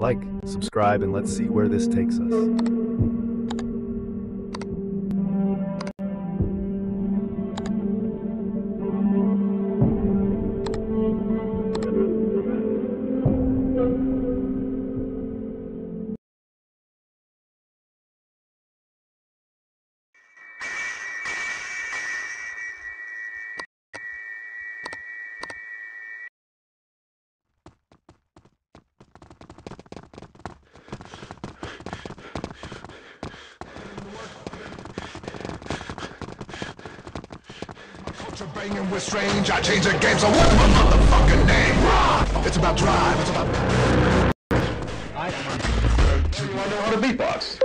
Like, subscribe, and let's see where this takes us. Culture banging with strange. I change the game, so what's my motherfucking name? It's about drive. It's about. Want to know how to beatbox?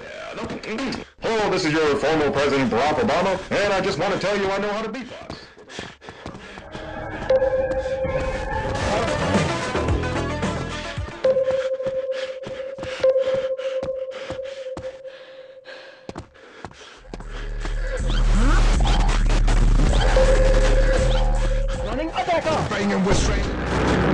Yeah, no-. Hello, this is your former President Barack Obama, and I just want to tell you I know how to beatbox. Banging with strange.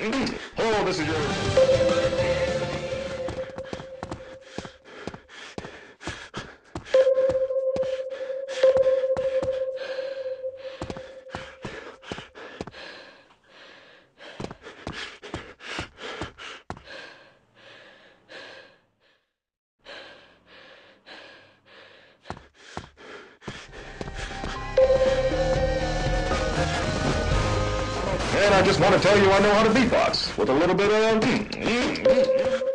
Hello, this is your. And I just want to tell you I know how to beatbox with a little bit of. mm, mm, mm.